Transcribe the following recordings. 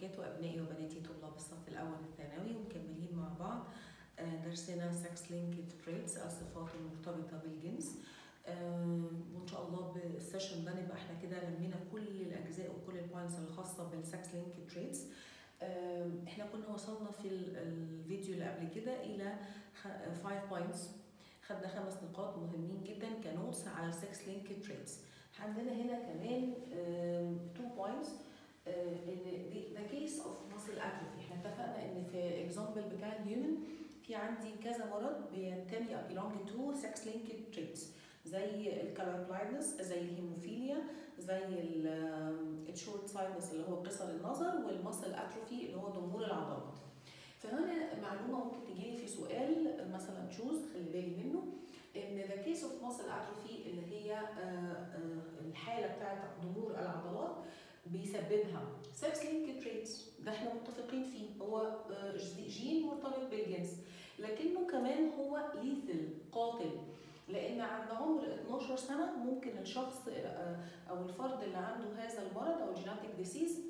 وبركاته أبنائي وبناتي طلاب الصف الأول الثانوي ومكملين مع بعض. آه، درسنا sex-linked traits الصفات المرتبطة بالجنس. آه، وإن شاء الله بال session ده نبقى إحنا كده لمينا كل الأجزاء وكل ال points الخاصة بال sex-linked traits إحنا كنا وصلنا في ال- الفيديو اللي قبل كده إلى 5 points خدنا خمس نقاط مهمين جدا ك notes على ال sex-linked traits عندنا هنا كمان 2 points in the case of muscle atrophy إحنا اتفقنا ان في example بتاع ال human في عندي كذا مرض بينتمي belong تو sex-linked traits زي ال color blindness زي الهيموفيليا زي ال short-sightedness اللي هو قصر النظر وال muscle atrophy اللي هو ضمور العضلات. فهنا معلومة ممكن تجيلي في سؤال مثلا choose خلي بالي منه In the case of muscle atrophy اللي هي آه، آه، الحالة بتاعت ضمور بيسببها. sex-linked traits ده إحنا متفقين فيه. هو آه، جين مرتبط بالجنس لكنه كمان هو lethal قاتل. لأن عند عمر 12 سنة ممكن الشخص آه، أو الفرد اللي عنده هذا المرض أو genetic disease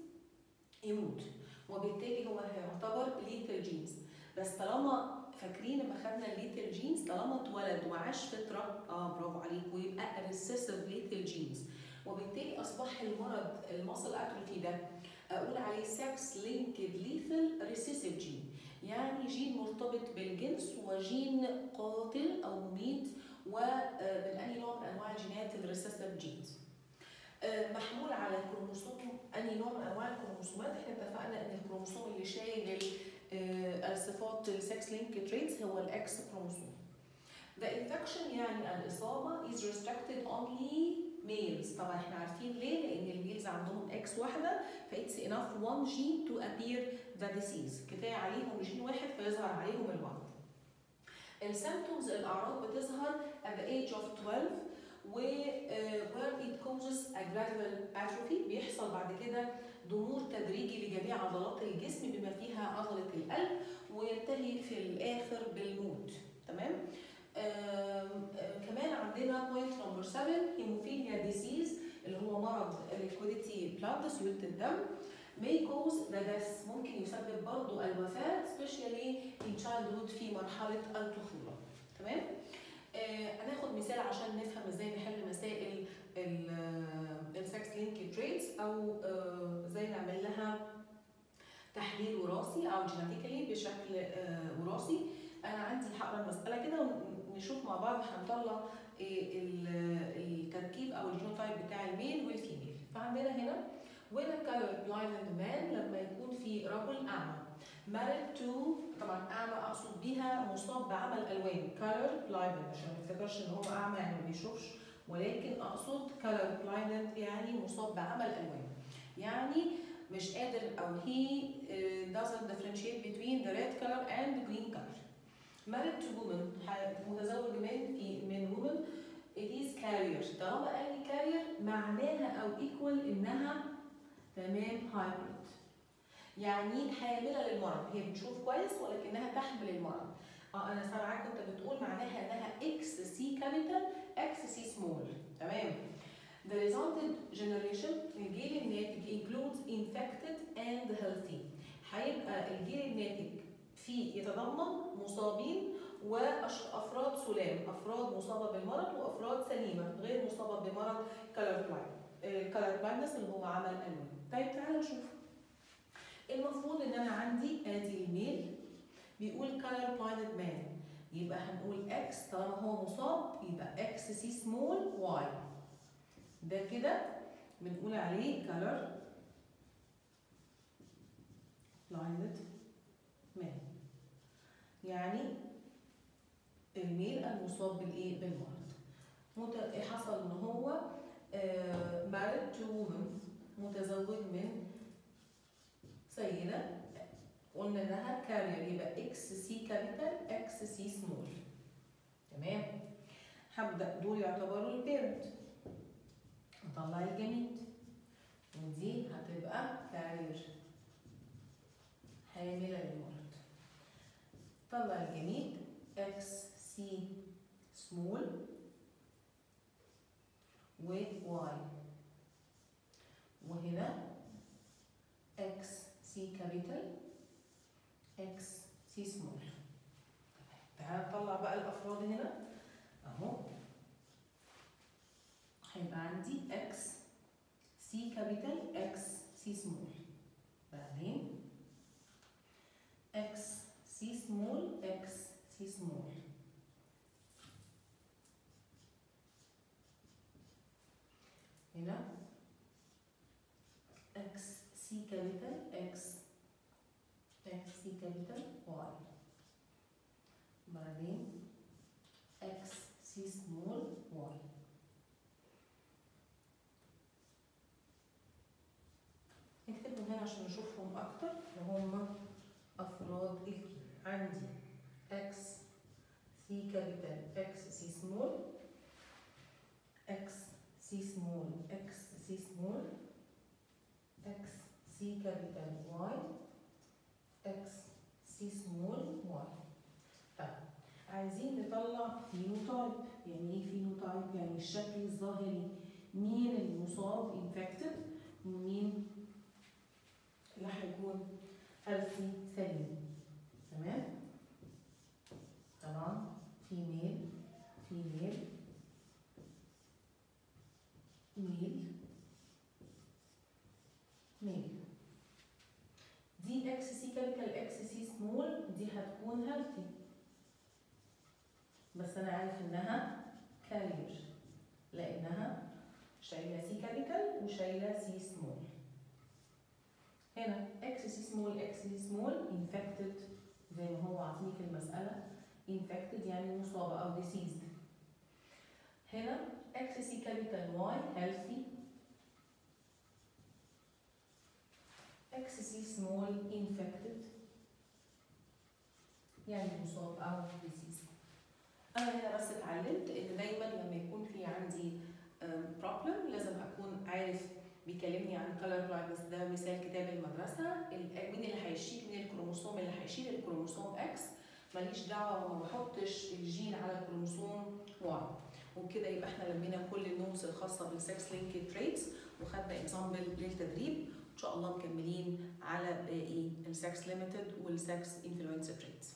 يموت. وبالتالي هو هيعتبر lethal genes بس طالما فاكرين لما خدنا ال lethal genes طالما اتولد وعاش فترة آه برافو عليكم يبقى recessive lethal genes وبالتالي أصبح المرض ال muscle atrophy ده أقول عليه sex-linked lethal recessive gene يعني جين مرتبط بالجنس وجين قاتل أو مميت ومن أي نوع من أنواع الجينات ال recessive genes محمول على الكروموسوم أنهي نوع من أنواع الكروموسومات؟ إحنا اتفقنا إن الكروموسوم اللي شايل آه، الصفات ال sex-linked traits هو ال X chromosome. The infection يعني الإصابة is restricted only males. طبعا إحنا عارفين ليه؟ لأن ال males عندهم X واحدة ف it's enough one gene to appear the disease. كفاية عليهم جين واحد فيظهر عليهم المرض ال symptoms الأعراض بتظهر at the age of 12 و uh, where it causes a gradual atrophy. بيحصل بعد كده ضمور تدريجي لجميع عضلات الجسم بما فيها عضلة القلب وينتهي في الآخر بالموت تمام؟ آم، آم، كمان عندنا point number 7 hemophilia disease اللي هو مرض ال liquidity blood سيولة الدم. May cause the death. ممكن يسبب برضو الوفاة especially in childhood في مرحلة الطفولة. تمام؟ آه هناخد مثال عشان نفهم إزاي نحل مسائل ال sex-linked traits أو آه إزاي نعمل لها تحليل وراثي أو genetically بشكل آه وراثي. أنا عندي هقرا المساله كده ونشوف مع بعض هنطلع ال- التركيب أو ال genotype بتاع ال male وال female. فعندنا هنا when a color blind man لما يكون في رجل أعمى. married to طبعا أعمى أقصد بيها مصاب بعمى الالوان color blinded. عشان ما نفتكرش إن هو أعمى يعني ما بيشوفش. ولكن أقصد color blinded يعني مصاب بعمى الالوان يعني مش قادر أو he uh, doesn't differentiate between the red color and the green color. married to woman. متزوج من من woman. It is carrier طالما قال لي carrier معناها أو equal إنها تمام hybrid. يعني حاملة للمرض. هي بتشوف كويس ولكنها تحمل المرض. آه أنا سامعاك كنت بتقول معناها إنها X C capital X C small تمام. The resulted generation الجيل الناتج includes infected and healthy. هيبقى الجيل الناتج فيه يتضمن مصابين وافراد سليمة أفراد مصابة بالمرض وأفراد سليمة غير مصابة بمرض color blind blindness اللي هو عمى الوان طيب تعالى نشوف. المفروض إن أنا عندي آدي ال male بيقول color blinded man. يبقى هنقول X طالما هو مصاب يبقى X C small Y ده كده بنقول عليه color blinded man. يعني ال male المصاب بالإيه؟ بالمرض. حصل إن هو married to woman متزوج من سيدة قلنا إنها carrier يبقى X C capital X C small تمام؟ هبدأ. دول يعتبروا ال parent اطلع ال gamete. ودي هتبقى carrier حاملة للمرض. طلع ال gamete. small و Y وهنا X C capital X C small تعال نطلع بقى الأفراد هنا. أهو. هيبقى عندي X C capital X C small بعدين X C small X C small هنا. X C capital X X C capital Y بعدين X C small Y نكتبهم هنا عشان نشوفهم أكتر. وهم أفراد الكي عندي C capital X C small X C small X C small X C capital Y X C small Y طيب. عايزين نطلع phenotype يعني إيه phenotype يعني الشكل الظاهري. مين المصاب؟ infected ومين اللي هيكون healthy سليم. تمام؟ طبعا female female male male دي X C capital X C small دي هتكون healthy بس أنا عارف انها carrier لأنها شايله C capital وشايله C small هنا X C small X C small infected زي ما هو عاطيني في المسألة infected يعني مصابة أو diseased هنا X C capital Y healthy X C small infected يعني مصاب أو diseased أنا هنا بس اتعلمت إن دايما لما يكون في عندي problem لازم أكون عارف بيكلمني عن color blindness ده مثال كتاب المدرسة. ال- مين اللي هيشيل مين الكروموسوم اللي هيشيل الكروموسوم X ماليش دعوة وما بحطش الجين على الكروموسوم Y وبكده يبقى إحنا لمينا كل ال notes الخاصة بال sex linked traits وخدنا example للتدريب إن شاء الله مكملين على باقي ال sex limited وال sex influenced traits